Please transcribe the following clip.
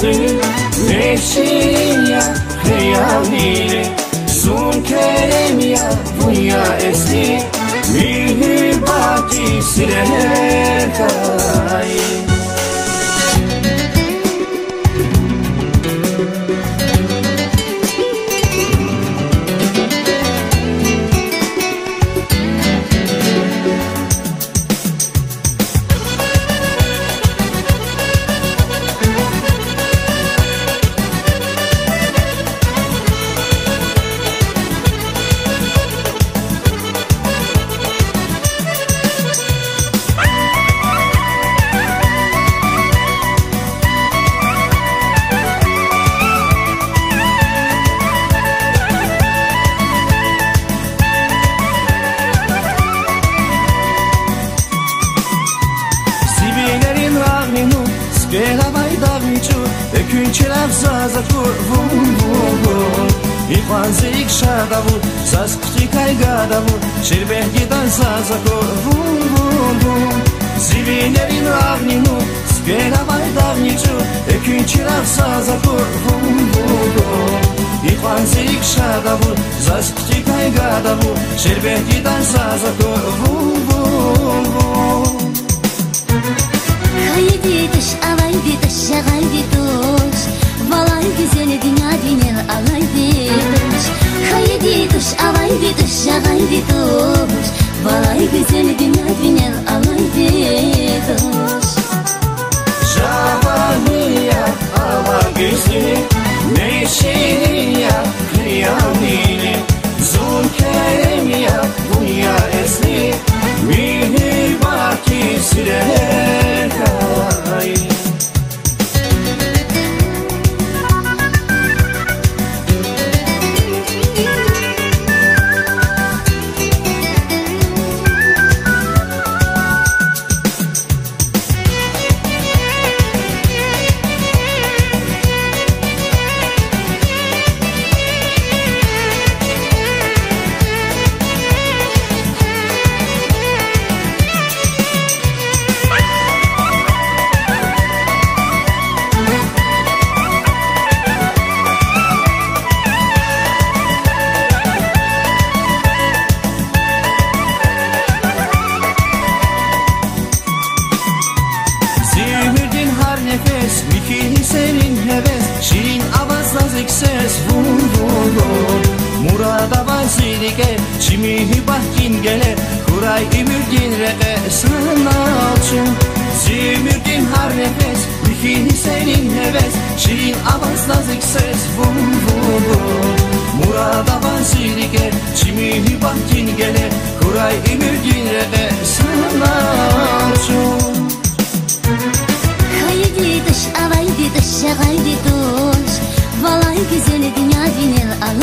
gözü Meşin ya heyaliyle Sun kerem ya dünya esni Mühür baki sirer Chilevza za kur vum vum vum И хванзик шадавут, за скутикай гадавут, Шербех гидай за закор, вум вум вум. Зеленерин равнину, спелявай давничу, Экинчирав за закор, вум вум вум. И хванзик шадавут, за скутикай гадавут, Шербех гидай за закор, вум вум вум. Хайди, ты ж жағайды балай гүзелігін әдвенен алайды туш жабания аман Dige çimihi bahkin gele. Kuray imürgin rege sığına alçın Zimürgin har nefes Dikini senin heves. Şirin avaz nazik ses Vum vum vum. Murada ban sirike Çimihi bahkin gele. Kuray imürgin rege sığına alçın Haydi dış avaydi dış şagaydi dış Valay güzeli dünya binil alın